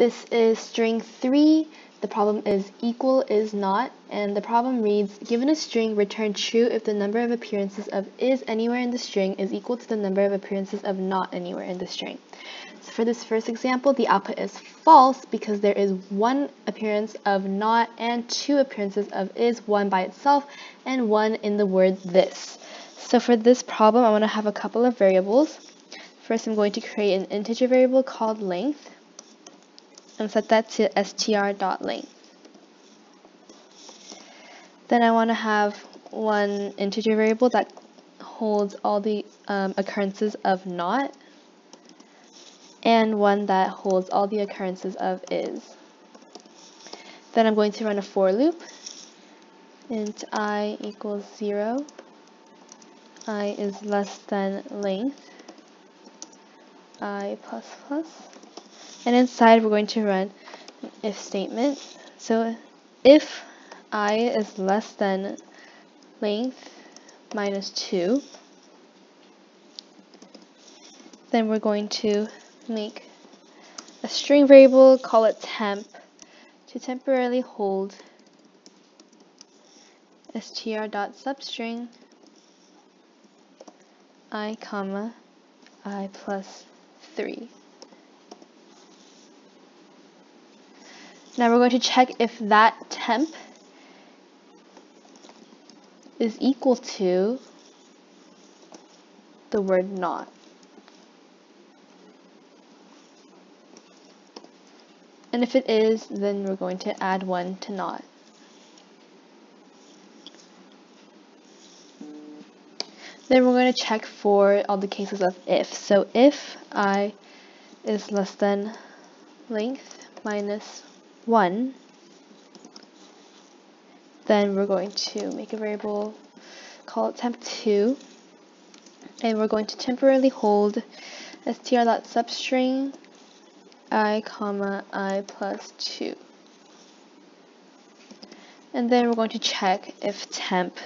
This is string 3. The problem is equal is not, and the problem reads, given a string, return true if the number of appearances of is anywhere in the string is equal to the number of appearances of not anywhere in the string. So for this first example, the output is false because there is one appearance of not and two appearances of is, one by itself and one in the word this. So for this problem, I want to have a couple of variables. First, I'm going to create an integer variable called length and set that to str.length. Then I want to have one integer variable that holds all the um, occurrences of not and one that holds all the occurrences of is. Then I'm going to run a for loop int i equals 0 i is less than length i plus plus and inside we're going to run if statement. So if i is less than length minus 2, then we're going to make a string variable, call it temp, to temporarily hold str.substring i comma i plus 3. Now we're going to check if that temp is equal to the word not. And if it is, then we're going to add one to not. Then we're going to check for all the cases of if. So if i is less than length minus 1, then we're going to make a variable, call it temp2, and we're going to temporarily hold str.substring i comma i plus 2. And then we're going to check if temp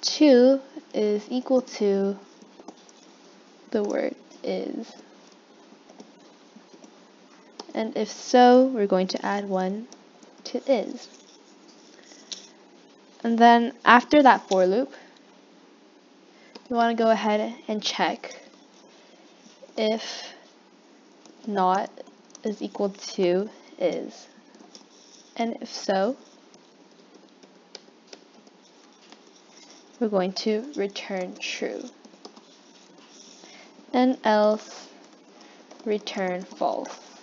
2 is equal to the word is and if so, we're going to add 1 to is. And then after that for loop, we want to go ahead and check if not is equal to is. And if so, we're going to return true. And else, return false.